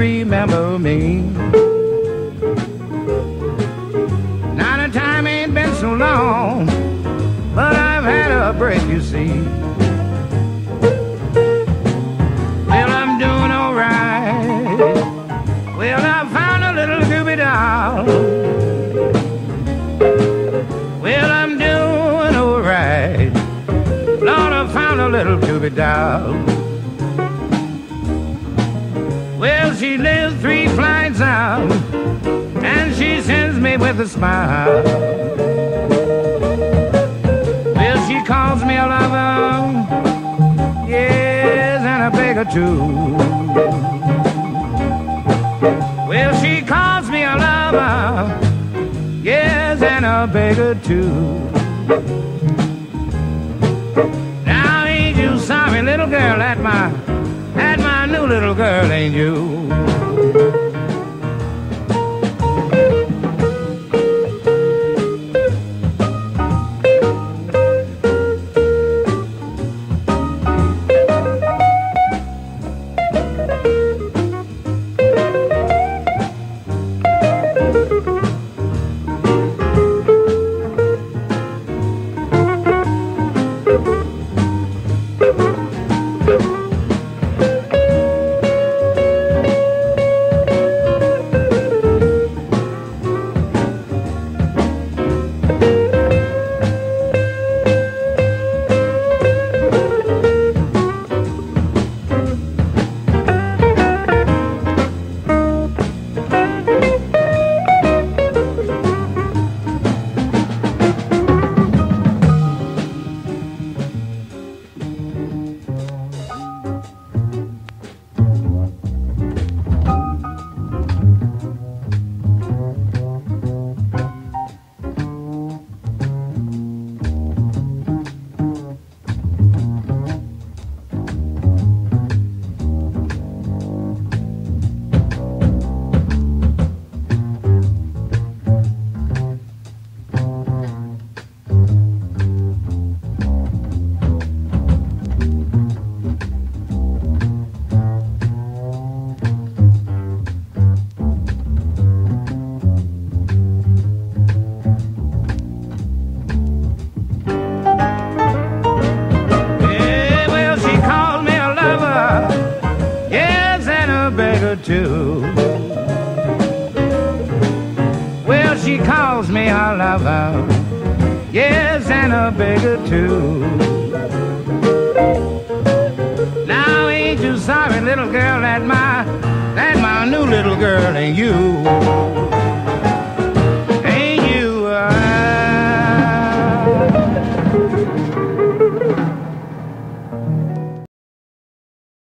remember me. Now the time ain't been so long, but I've had a break, you see. Well, I'm doing alright. Well, I found a little kewpie doll. Well, I'm doing alright. Lord, I found a little kewpie doll. Well, she lives three flights out, and she sends me with a smile. Well, she calls me a lover, yes, and a beggar too. Well, she calls me a lover, yes, and a beggar too. Now ain't you sorry, little girl, at my, little girl, ain't you? She calls me her lover, yes, and a beggar too. Now ain't you sorry, little girl, that my, that my new little girl ain't you?